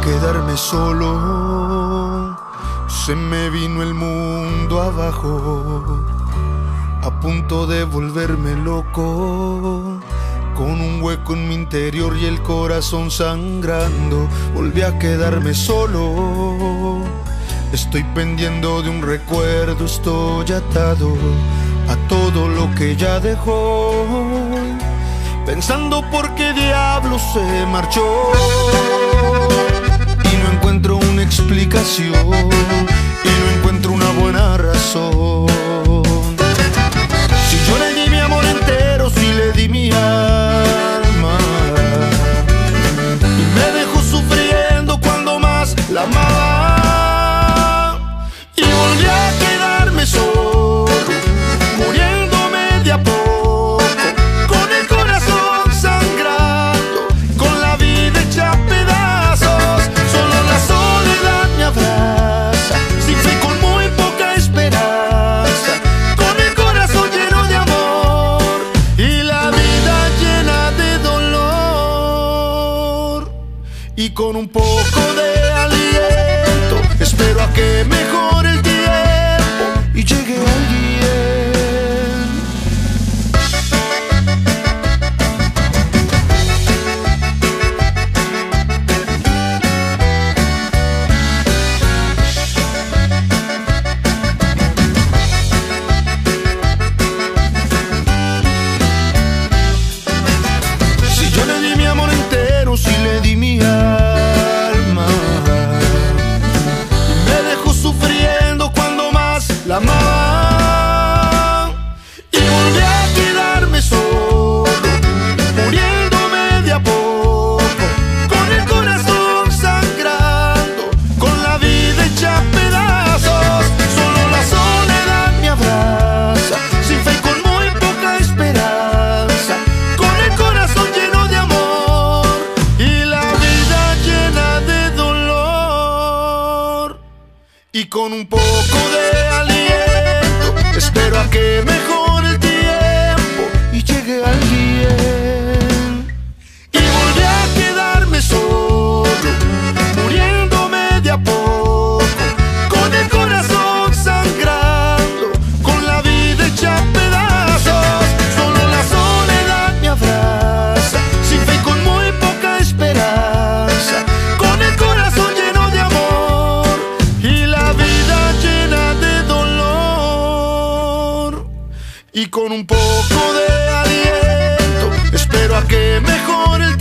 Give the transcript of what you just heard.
quedarme solo, se me vino el mundo abajo, a punto de volverme loco, con un hueco en mi interior y el corazón sangrando, volví a quedarme solo, estoy pendiendo de un recuerdo, estoy atado a todo lo que ya dejó. Pensando por qué diablo se marchó explicación. y con un poco de aliento espero a que mejore el tiempo. Y llegue a y con un poco de aliento espero a que mejor y con un poco de aliento espero a que mejore el